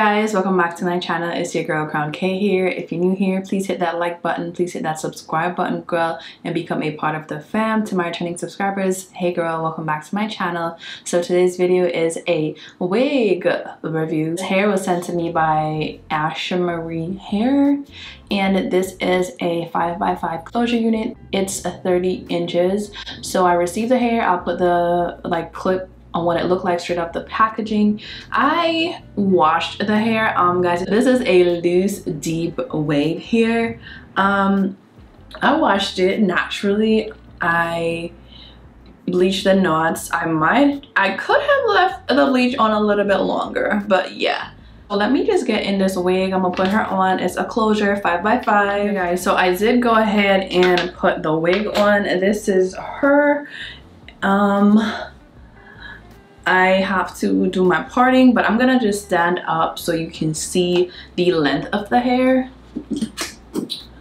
guys welcome back to my channel. It's your girl Crowned K here. If you're new here please hit that like button. Please hit that subscribe button girl and become a part of the fam. To my returning subscribers hey girl welcome back to my channel. So today's video is a wig review. This hair was sent to me by Ashimary hair and this is a 5x5 closure unit. It's 30 inches. So i received the hair. I'll put the like clip on what it looked like straight off the packaging. I washed the hair. Um, guys, this is a loose, deep wave here. Um, I washed it naturally. I bleached the knots. I might, I could have left the bleach on a little bit longer, but yeah. So let me just get in this wig. I'm gonna put her on. It's a closure 5x5, guys. So I did go ahead and put the wig on. This is her. Um, I have to do my parting, but I'm gonna just stand up so you can see the length of the hair.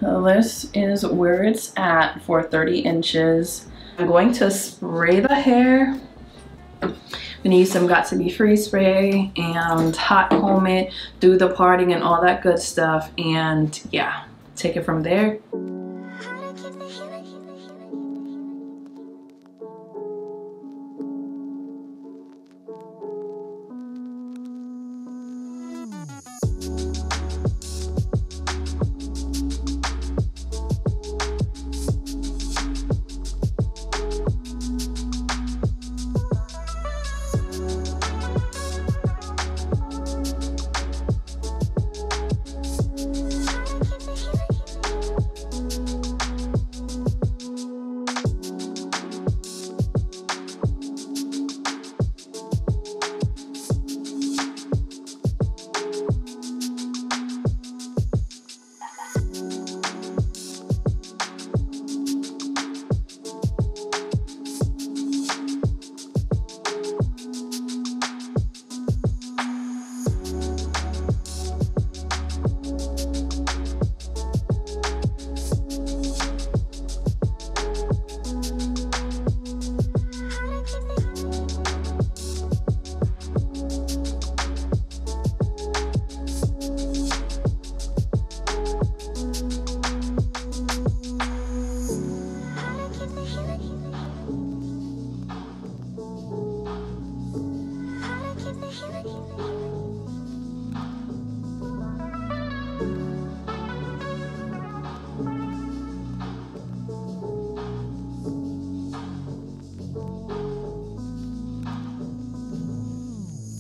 This is where it's at for 30 inches. I'm going to spray the hair. I'm gonna use some Got2b Freeze spray and hot comb it, do the parting and all that good stuff. And yeah, take it from there.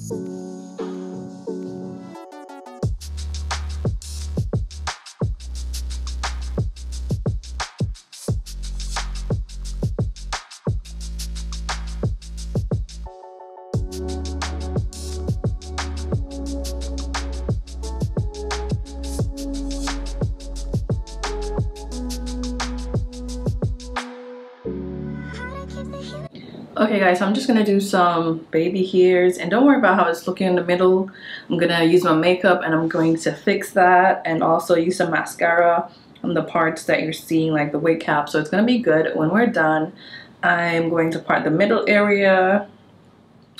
Podcast. Okay guys, so I'm just gonna do some baby hairs and don't worry about how it's looking in the middle. I'm gonna use my makeup and I'm going to fix that and also use some mascara on the parts that you're seeing like the wig cap. So it's gonna be good when we're done. I'm going to part the middle area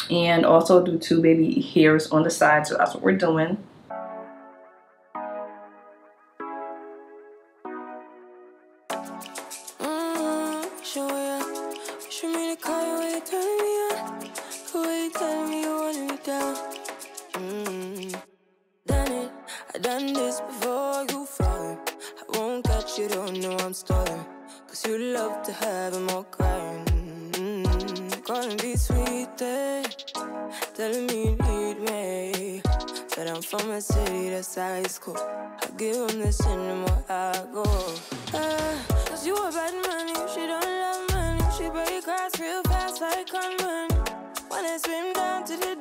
and also do two baby hairs on the side. So that's what we're doing. Done this before you fall. I won't catch you, don't know I'm stalling. Cause you love to have them all crying. Mm-hmm. Calling me sweet, telling me you need me. But I'm from a city that's high school. I give them this anymore, I go. Uh, Cause you a bad you she don't love money. She break grass real fast like on money. Wanna swim down to the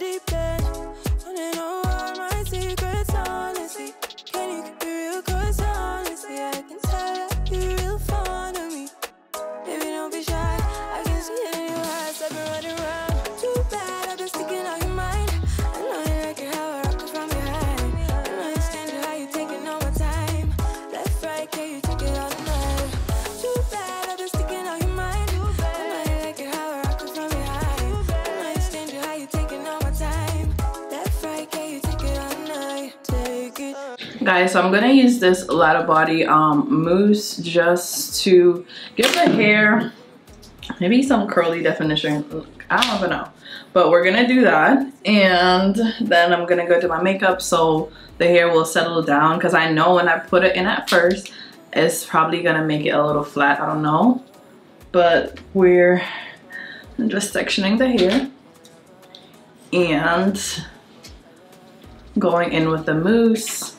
Guys, so I'm gonna use this Lottabody um, mousse just to give the hair maybe some curly definition. I don't even know. But we're gonna do that. And then I'm gonna go do my makeup so the hair will settle down because I know when I put it in at first, it's probably gonna make it a little flat, I don't know. But we're just sectioning the hair and going in with the mousse.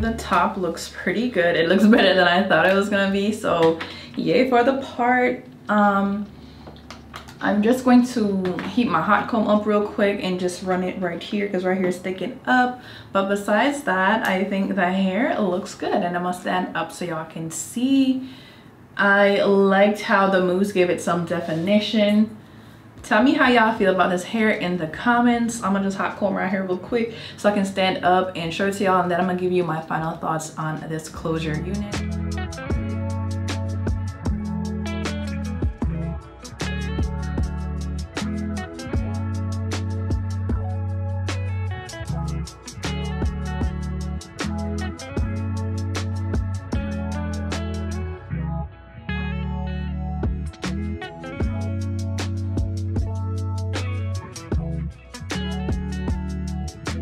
The top looks pretty good. It looks better than I thought it was gonna be. So yay for the part. Um, I'm just going to heat my hot comb up real quick and just run it right here because right here is sticking up. But besides that, I think the hair looks good and I'm gonna stand up so y'all can see. I liked how the mousse gave it some definition. Tell me how y'all feel about this hair in the comments. I'm gonna just hot comb right here real quick so I can stand up and show it to y'all and then I'm gonna give you my final thoughts on this closure unit.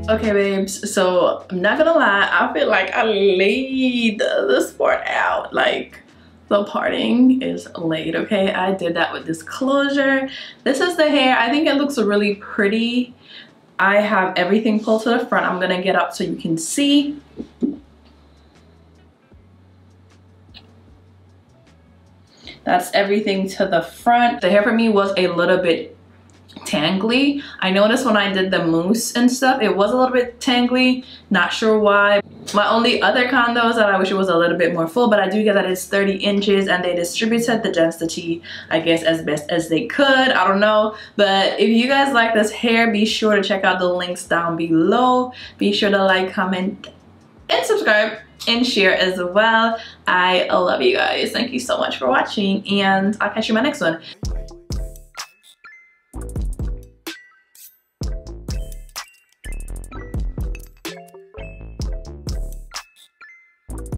Okay, babes, so I'm not gonna lie, I feel like I laid this part out. Like, the parting is laid, okay? I did that with this closure. This is the hair. I think it looks really pretty. I have everything pulled to the front. I'm gonna get up so you can see. That's everything to the front. The hair for me was a little bit tangly. I noticed when I did the mousse and stuff, it was a little bit tangly. Not sure why. My only other con though is that I wish it was a little bit more full, but I do get that it's 30 inches and they distributed the density, I guess, as best as they could. I don't know. But if you guys like this hair, be sure to check out the links down below. Be sure to like, comment, and subscribe and share as well. I love you guys. Thank you so much for watching and I'll catch you in my next one.